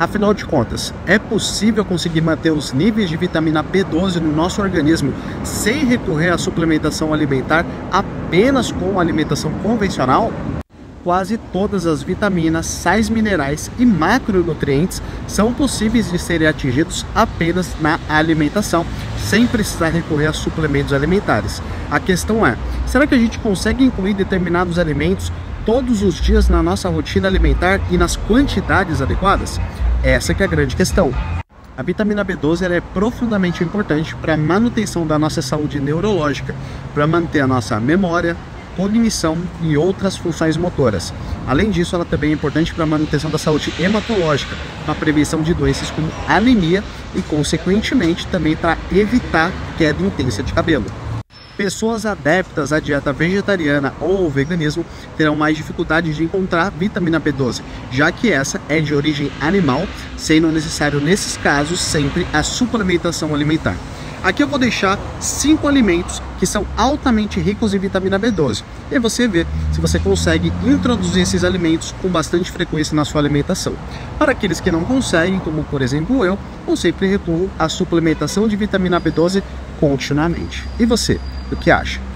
Afinal de contas, é possível conseguir manter os níveis de vitamina B12 no nosso organismo sem recorrer à suplementação alimentar apenas com alimentação convencional? quase todas as vitaminas, sais minerais e macronutrientes são possíveis de serem atingidos apenas na alimentação, sem precisar recorrer a suplementos alimentares. A questão é, será que a gente consegue incluir determinados alimentos todos os dias na nossa rotina alimentar e nas quantidades adequadas? Essa é a grande questão. A vitamina B12 é profundamente importante para a manutenção da nossa saúde neurológica, para manter a nossa memória, cognição e outras funções motoras. Além disso, ela também é importante para a manutenção da saúde hematológica, para a prevenção de doenças como anemia e, consequentemente, também para evitar queda intensa de cabelo. Pessoas adeptas à dieta vegetariana ou veganismo terão mais dificuldade de encontrar vitamina B12, já que essa é de origem animal, sendo necessário nesses casos sempre a suplementação alimentar. Aqui eu vou deixar cinco alimentos que são altamente ricos em vitamina B12. E você vê se você consegue introduzir esses alimentos com bastante frequência na sua alimentação. Para aqueles que não conseguem, como por exemplo eu, eu sempre recorro à suplementação de vitamina B12 continuamente. E você, o que acha?